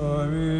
for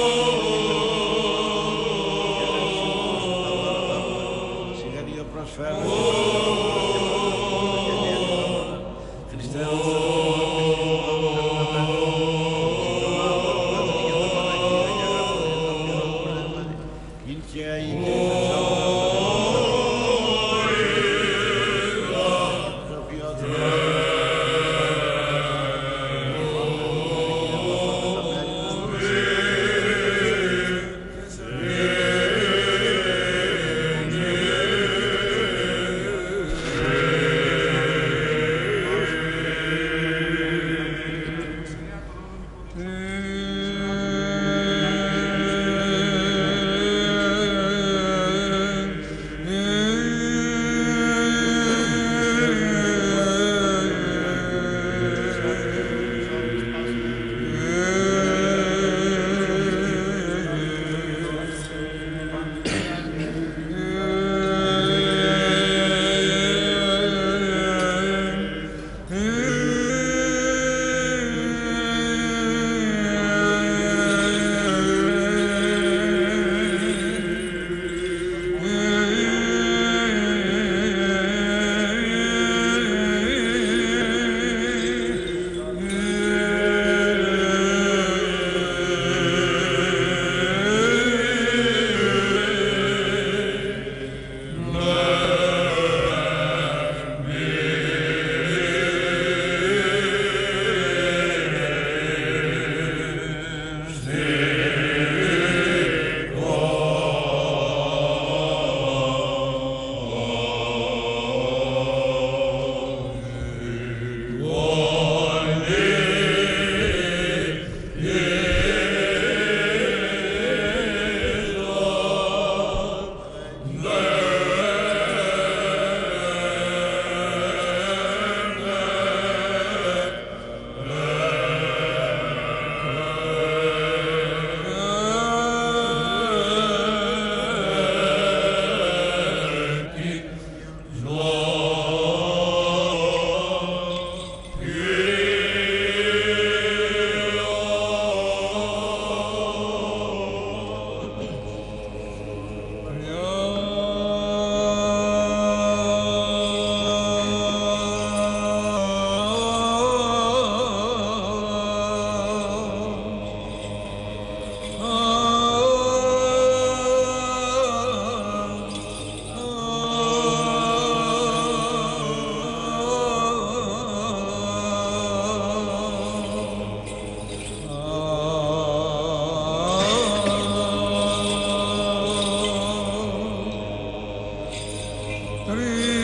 Hare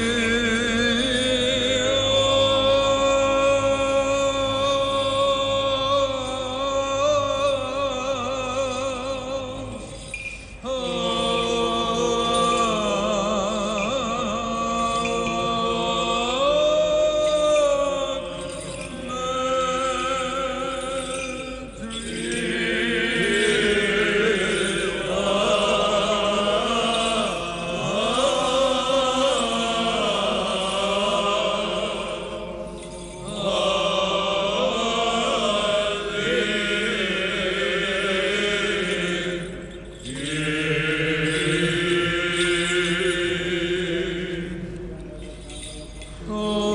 Oh.